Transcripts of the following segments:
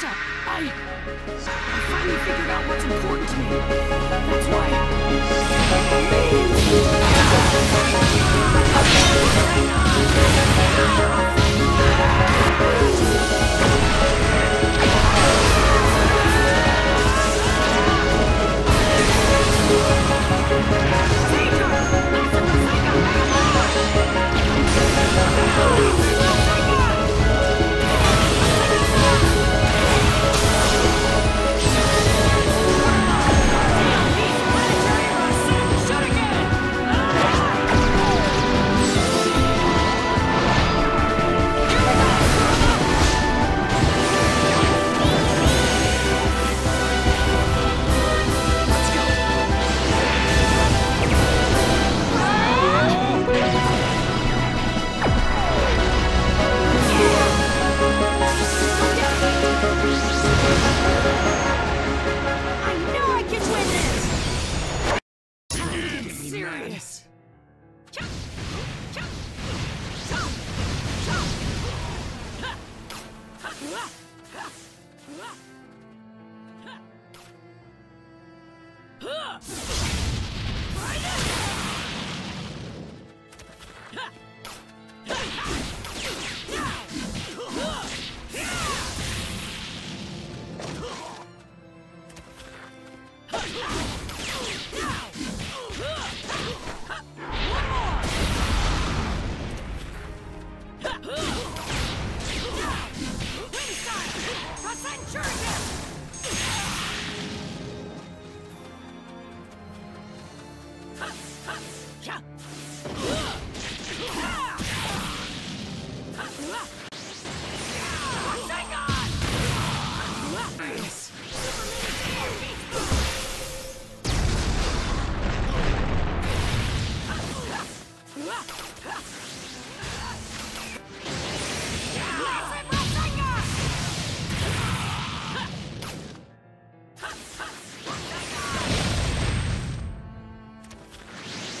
Vegeta. I... I finally figured out what's important to me. That's I Ha!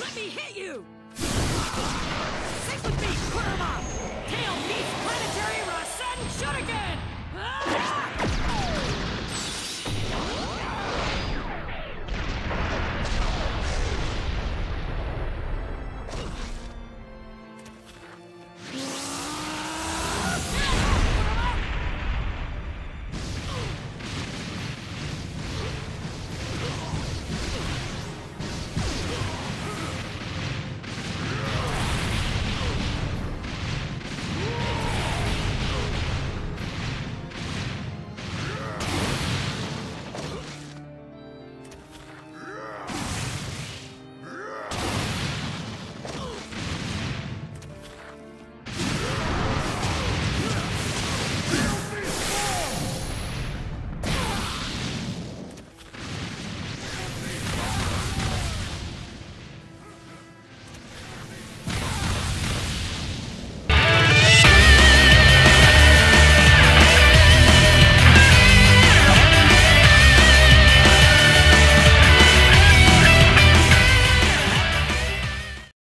Let me hit you! Stick with me, Kurama!